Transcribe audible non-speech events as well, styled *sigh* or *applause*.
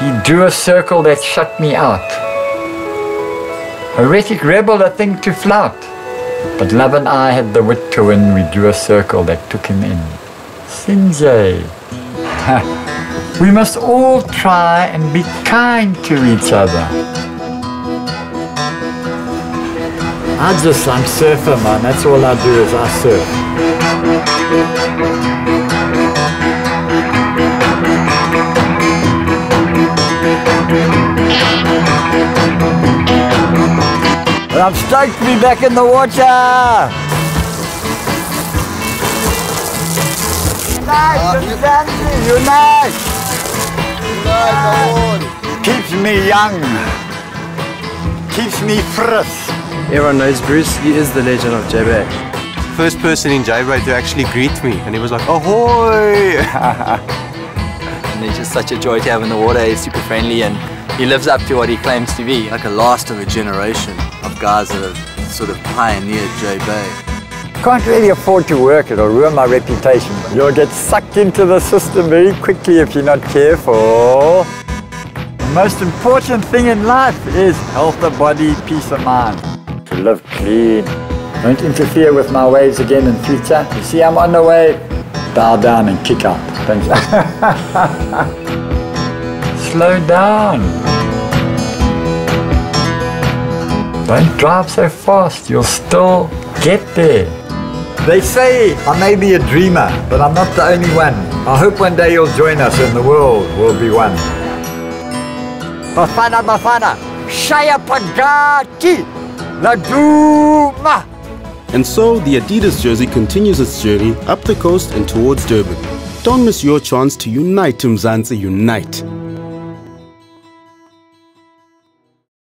He drew a circle that shut me out. Heretic rebel, a thing to flout. But love and I had the wit to win. We drew a circle that took him in. Sinjay. we must all try and be kind to each other. I just, I'm surfer, man. That's all I do is I surf. I'm stoked to be back in the water. Unite, ah. unite, unite. Keeps me young. Keeps me fresh. Everyone knows Bruce. He is the legend of J-Bay. First person in J-Bay to actually greet me. And he was like, ahoy! *laughs* and it's just such a joy to have in the water. He's super friendly and he lives up to what he claims to be. Like a last of a generation of guys that have sort of pioneered J-Bay. Can't really afford to work, it'll ruin my reputation. You'll get sucked into the system very quickly if you're not careful. The most important thing in life is health of body, peace of mind. To live clean. Don't interfere with my waves again in future. You see I'm on the wave, bow down and kick up. Thanks. *laughs* Slow down. Don't drive so fast, you'll still get there. They say I may be a dreamer, but I'm not the only one. I hope one day you'll join us and the world will be one. Bafana Bafana, Shaya Pagati, Laduma. And so the Adidas jersey continues its journey up the coast and towards Durban. Don't miss your chance to unite Mzansi Unite.